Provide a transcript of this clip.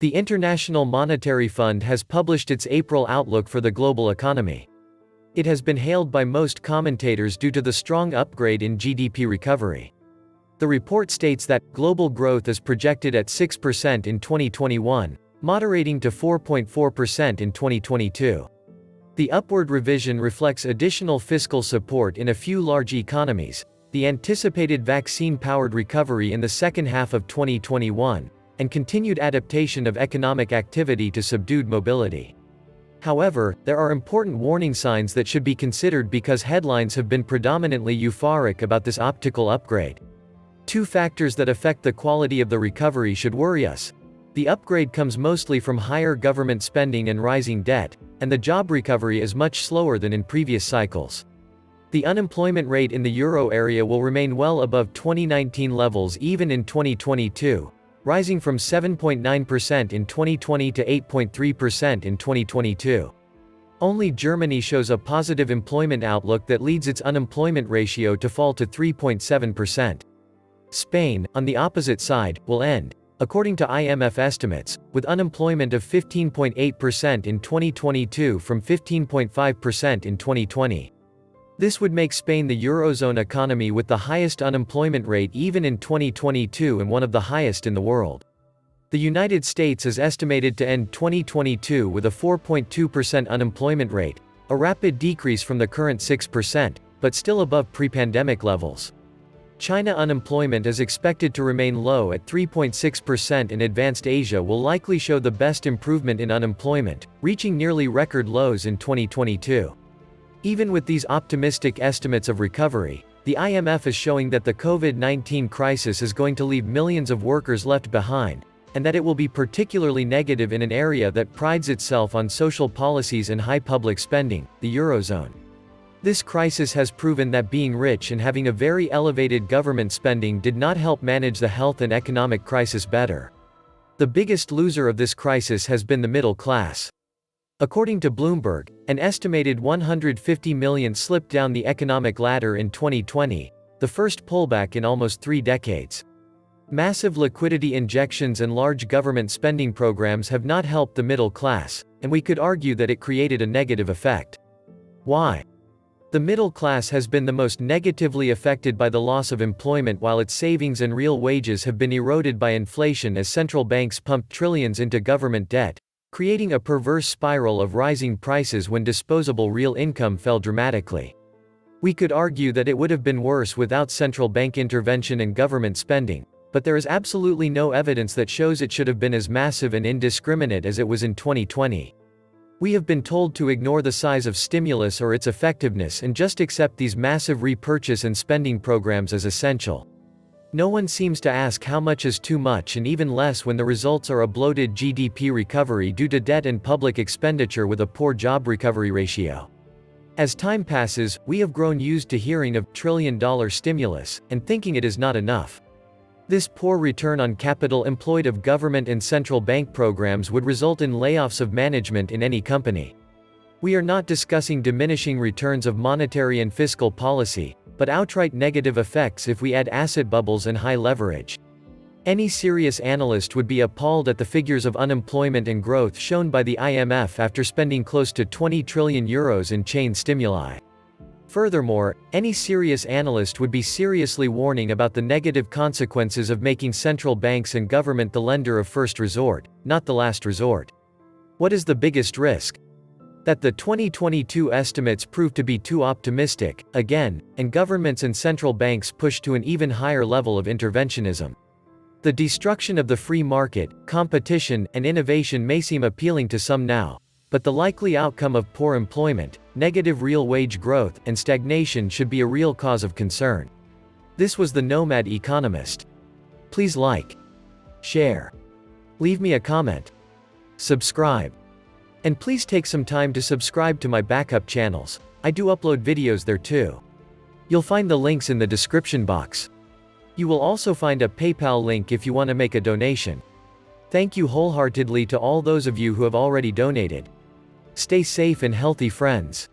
The International Monetary Fund has published its April outlook for the global economy. It has been hailed by most commentators due to the strong upgrade in GDP recovery. The report states that global growth is projected at 6% in 2021, moderating to 4.4% in 2022. The upward revision reflects additional fiscal support in a few large economies, the anticipated vaccine-powered recovery in the second half of 2021, and continued adaptation of economic activity to subdued mobility. However, there are important warning signs that should be considered because headlines have been predominantly euphoric about this optical upgrade. Two factors that affect the quality of the recovery should worry us. The upgrade comes mostly from higher government spending and rising debt, and the job recovery is much slower than in previous cycles. The unemployment rate in the euro area will remain well above 2019 levels even in 2022, rising from 7.9% in 2020 to 8.3% in 2022. Only Germany shows a positive employment outlook that leads its unemployment ratio to fall to 3.7%. Spain, on the opposite side, will end, according to IMF estimates, with unemployment of 15.8% in 2022 from 15.5% in 2020. This would make Spain the Eurozone economy with the highest unemployment rate even in 2022 and one of the highest in the world. The United States is estimated to end 2022 with a 4.2% unemployment rate, a rapid decrease from the current 6%, but still above pre-pandemic levels. China unemployment is expected to remain low at 3.6% and advanced Asia will likely show the best improvement in unemployment, reaching nearly record lows in 2022. Even with these optimistic estimates of recovery, the IMF is showing that the COVID-19 crisis is going to leave millions of workers left behind, and that it will be particularly negative in an area that prides itself on social policies and high public spending, the Eurozone. This crisis has proven that being rich and having a very elevated government spending did not help manage the health and economic crisis better. The biggest loser of this crisis has been the middle class. According to Bloomberg, an estimated 150 million slipped down the economic ladder in 2020, the first pullback in almost three decades. Massive liquidity injections and large government spending programs have not helped the middle class, and we could argue that it created a negative effect. Why? The middle class has been the most negatively affected by the loss of employment while its savings and real wages have been eroded by inflation as central banks pumped trillions into government debt, creating a perverse spiral of rising prices when disposable real income fell dramatically. We could argue that it would have been worse without central bank intervention and government spending, but there is absolutely no evidence that shows it should have been as massive and indiscriminate as it was in 2020. We have been told to ignore the size of stimulus or its effectiveness and just accept these massive repurchase and spending programs as essential. No one seems to ask how much is too much and even less when the results are a bloated GDP recovery due to debt and public expenditure with a poor job recovery ratio. As time passes, we have grown used to hearing of trillion dollar stimulus and thinking it is not enough. This poor return on capital employed of government and central bank programs would result in layoffs of management in any company. We are not discussing diminishing returns of monetary and fiscal policy, but outright negative effects if we add asset bubbles and high leverage. Any serious analyst would be appalled at the figures of unemployment and growth shown by the IMF after spending close to 20 trillion euros in chain stimuli. Furthermore, any serious analyst would be seriously warning about the negative consequences of making central banks and government the lender of first resort, not the last resort. What is the biggest risk? That the 2022 estimates prove to be too optimistic, again, and governments and central banks push to an even higher level of interventionism. The destruction of the free market, competition, and innovation may seem appealing to some now, but the likely outcome of poor employment, negative real wage growth, and stagnation should be a real cause of concern. This was the Nomad Economist. Please like, share, leave me a comment, subscribe. And please take some time to subscribe to my backup channels, I do upload videos there too. You'll find the links in the description box. You will also find a PayPal link if you want to make a donation. Thank you wholeheartedly to all those of you who have already donated. Stay safe and healthy friends.